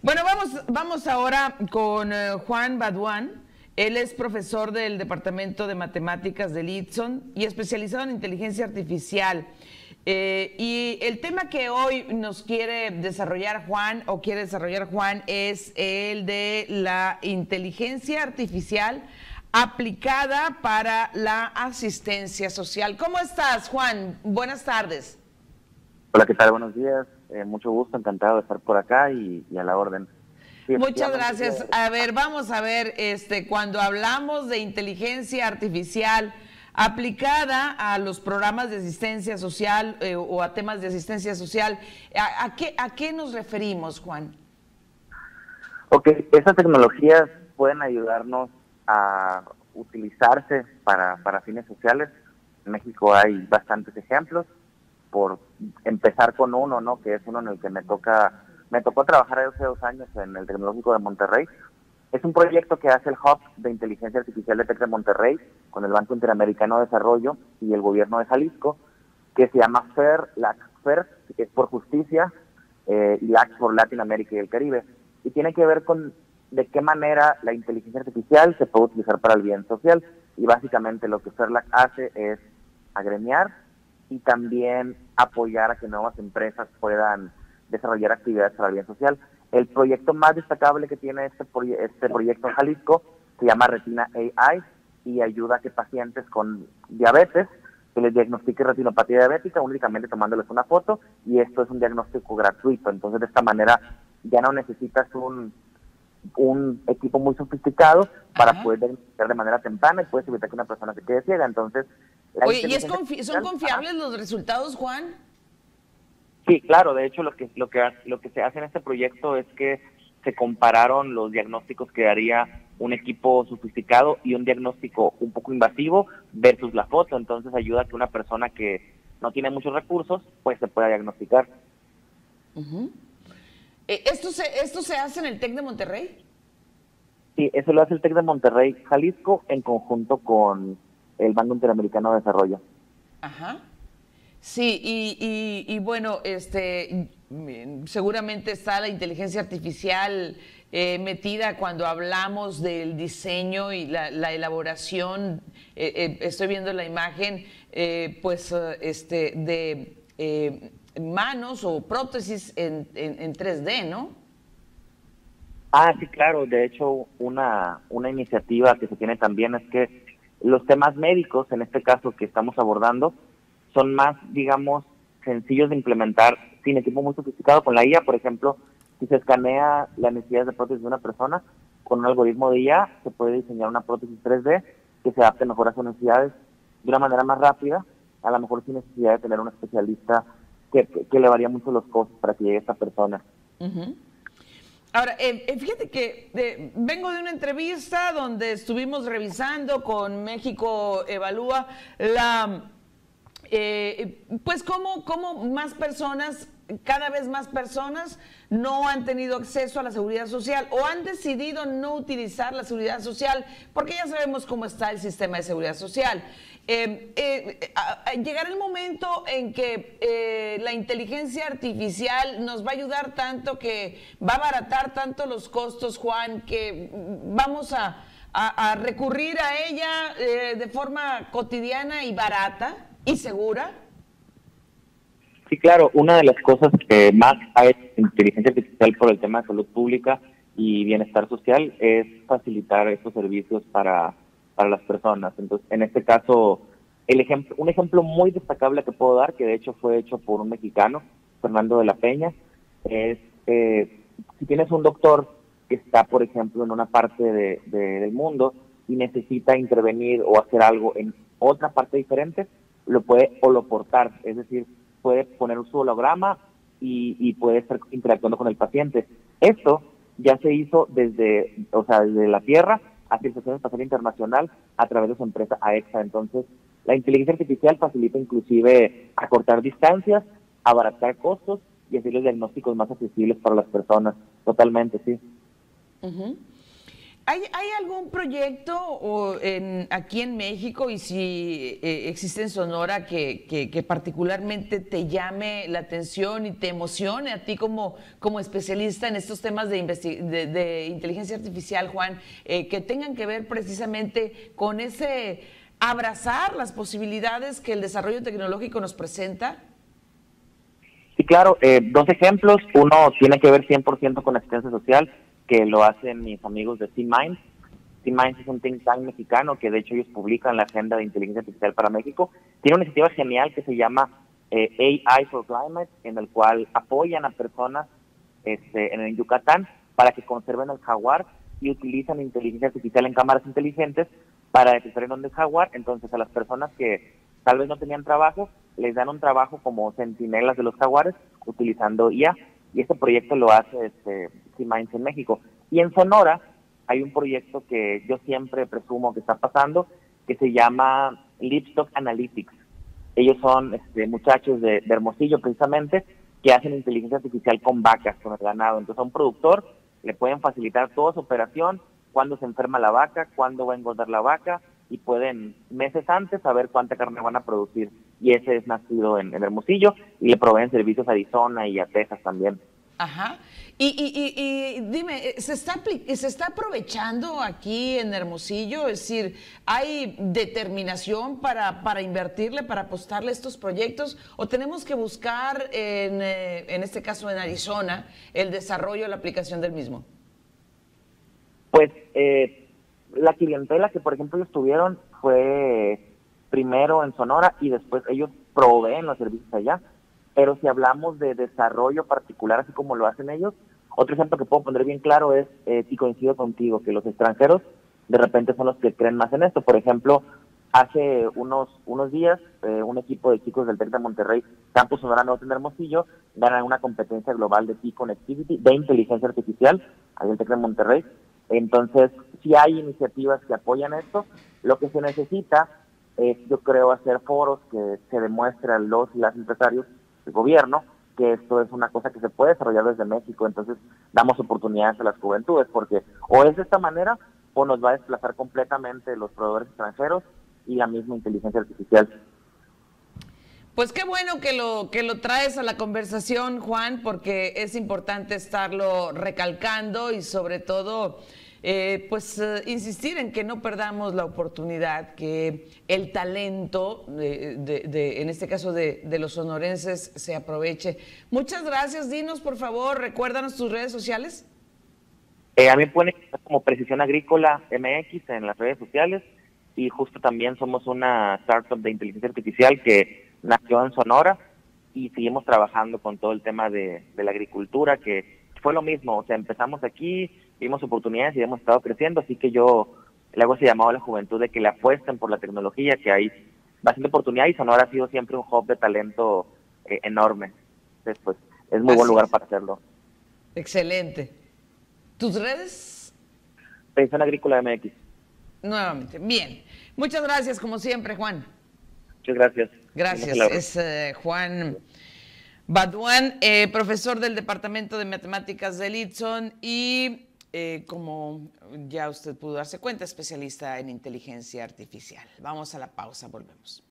Bueno, vamos, vamos ahora con eh, Juan Baduán. Él es profesor del Departamento de Matemáticas del ITSON y especializado en inteligencia artificial. Eh, y el tema que hoy nos quiere desarrollar Juan o quiere desarrollar Juan es el de la inteligencia artificial aplicada para la asistencia social. ¿Cómo estás, Juan? Buenas tardes. Hola, ¿qué tal? Buenos días. Eh, mucho gusto, encantado de estar por acá y, a la orden. Muchas gracias. A ver, vamos a ver, este, cuando hablamos de inteligencia artificial aplicada a los programas de asistencia social eh, o a temas de asistencia social, ¿a, qué, ¿a qué nos referimos, Juan? Ok, esas tecnologías pueden ayudarnos a utilizarse para, para fines sociales. En México hay bastantes ejemplos por empezar con uno, ¿no? Que es uno en el que me toca, me tocó trabajar hace dos años en el Tecnológico de Monterrey. Es un proyecto que hace el Hub de Inteligencia Artificial de Tec de Monterrey con el Banco Interamericano de Desarrollo y el Gobierno de Jalisco, que se llama FAIR, LAC FAIR, que es por justicia, eh, y LAC por Latinoamérica y el Caribe. Y tiene que ver con de qué manera la inteligencia artificial se puede utilizar para el bien social. Y básicamente lo que FAIRLAC hace es agremiar y también apoyar a que nuevas empresas puedan desarrollar actividades para el bien social. El proyecto más destacable que tiene este, este proyecto en Jalisco se llama Retina AI y ayuda a que pacientes con diabetes se les diagnostique retinopatía diabética únicamente tomándoles una foto y esto es un diagnóstico gratuito. Entonces de esta manera ya no necesitas un, un equipo muy sofisticado para poder diagnosticar de manera temprana y puedes evitar que una persona se quede ciega. Entonces Oye, ¿y son confiables los resultados, Juan? Sí, claro. De hecho, lo que, lo, que, lo que se hace en este proyecto es que se compararon los diagnósticos que daría un equipo sofisticado y un diagnóstico un poco invasivo versus la foto. Entonces ayuda a que una persona que no tiene muchos recursos, pues se pueda diagnosticar. Eh, ¿Esto, se, ¿Esto se hace en el TEC de Monterrey? Sí, eso lo hace el TEC de Monterrey, Jalisco, en conjunto con el Banco Interamericano de Desarrollo. Ajá. Sí, y, bueno, este, seguramente está la inteligencia artificial eh, metida cuando hablamos del diseño y la, elaboración. Eh, eh, estoy viendo la imagen, pues, este, de manos o prótesis en, en, en, 3D, ¿no? Ah, sí, claro. De hecho, una, una iniciativa que se tiene también es que los temas médicos, en este caso que estamos abordando, son más, digamos, sencillos de implementar sin equipo muy sofisticado. Con la IA, por ejemplo, si se escanea la necesidad de prótesis de una persona, con un algoritmo de IA se puede diseñar una prótesis 3D que se adapte mejor a sus necesidades de una manera más rápida, a lo mejor sin necesidad de tener un especialista que, que, le varía mucho los costos para que llegue esta persona. Ahora, eh, eh, fíjate que vengo de una entrevista donde estuvimos revisando con México Evalúa la, eh, pues cómo, cómo más personas, cada vez más personas no han tenido acceso a la seguridad social o han decidido no utilizar la seguridad social porque ya sabemos cómo está el sistema de seguridad social. Eh, eh, llegará el momento en que eh, la inteligencia artificial nos va a ayudar tanto, que va a abaratar tanto los costos, Juan, que vamos a, recurrir a ella de forma cotidiana y barata y segura. Sí, claro, una de las cosas que más hay en inteligencia artificial por el tema de salud pública y bienestar social es facilitar estos servicios para para las personas. Entonces, en este caso, el ejemplo, un ejemplo muy destacable que puedo dar, que de hecho fue hecho por un mexicano, Fernando de la Peña, es eh, si tienes un doctor que está, por ejemplo, en una parte de, del mundo y necesita intervenir o hacer algo en otra parte diferente, lo puede holoportar, es decir, puede poner su holograma y, y puede estar interactuando con el paciente. Esto ya se hizo desde, o sea, desde la Tierra a Estación Espacial Internacional a través de su empresa AEXA. Entonces, la inteligencia artificial facilita inclusive acortar distancias, abaratar costos y hacer los diagnósticos más accesibles para las personas. Totalmente, sí. ¿Hay, algún proyecto o aquí en México y si eh, existe en Sonora que, particularmente te llame la atención y te emocione a ti como, como especialista en estos temas de, de, inteligencia artificial, Juan, eh, que tengan que ver precisamente con ese abrazar las posibilidades que el desarrollo tecnológico nos presenta? Sí, claro. Eh, dos ejemplos. Uno tiene que ver 100% con asistencia social que lo hacen mis amigos de T-Minds. T-Minds es un think tank mexicano que de hecho ellos publican la agenda de inteligencia artificial para México. Tiene una iniciativa genial que se llama eh, AI for Climate, en el cual apoyan a personas este, en el Yucatán para que conserven el jaguar y utilizan inteligencia artificial en cámaras inteligentes para detectar en dónde es jaguar. Entonces a las personas que tal vez no tenían trabajo, les dan un trabajo como centinelas de los jaguares utilizando IA. Y este proyecto lo hace este, Minds en México. Y en Sonora hay un proyecto que yo siempre presumo que está pasando, que se llama Lipstock Analytics. Ellos son este, muchachos de, Hermosillo precisamente que hacen inteligencia artificial con vacas, con el ganado. Entonces a un productor le pueden facilitar toda su operación, cuándo se enferma la vaca, cuándo va a engordar la vaca y pueden meses antes saber cuánta carne van a producir. Y ese es nacido en, en Hermosillo y le proveen servicios a Arizona y a Texas también. Ajá. Y, dime, ¿se está, ¿se está aprovechando aquí en Hermosillo? Es decir, ¿hay determinación para, para invertirle, para apostarle a estos proyectos? ¿O tenemos que buscar, en, eh, en este caso en Arizona, el desarrollo la aplicación del mismo? Pues eh, la clientela que, por ejemplo, ellos tuvieron fue primero en Sonora y después ellos proveen los servicios allá pero si hablamos de desarrollo particular, así como lo hacen ellos, otro ejemplo que puedo poner bien claro es, eh, y coincido contigo, que los extranjeros de repente son los que creen más en esto. Por ejemplo, hace unos unos días, eh, un equipo de chicos del TEC de Monterrey, Campus Sonora en Hermosillo, ganan una competencia global de T-Connectivity, de inteligencia artificial, ahí el TEC de Monterrey. Entonces, si hay iniciativas que apoyan esto, lo que se necesita es, yo creo, hacer foros que se demuestre a los y las empresarios gobierno que esto es una cosa que se puede desarrollar desde México, entonces damos oportunidades a las juventudes, porque o es de esta manera o nos va a desplazar completamente los proveedores extranjeros y la misma inteligencia artificial. Pues qué bueno que lo que lo traes a la conversación, Juan, porque es importante estarlo recalcando y sobre todo eh, pues eh, insistir en que no perdamos la oportunidad, que el talento, de, en este caso de, los sonorenses, se aproveche. Muchas gracias. Dinos, por favor, recuérdanos tus redes sociales. Eh, a mí ponen como Precisión Agrícola MX en las redes sociales y justo también somos una startup de inteligencia artificial que nació en Sonora y seguimos trabajando con todo el tema de, de la agricultura, que fue lo mismo, o sea, empezamos aquí, vimos oportunidades y hemos estado creciendo, así que yo le hago ese llamado a la juventud de que le apuesten por la tecnología, que hay bastante oportunidad y Sonora ha sido siempre un hub de talento eh, enorme. Entonces, pues, es muy buen lugar para hacerlo. Excelente. ¿Tus redes? Pensión Agrícola MX. Nuevamente. Bien. Muchas gracias, como siempre, Juan. Muchas gracias. Gracias. Es eh, Juan Baduan, eh, profesor del Departamento de Matemáticas de Litson y eh, como ya usted pudo darse cuenta, especialista en inteligencia artificial. Vamos a la pausa, volvemos.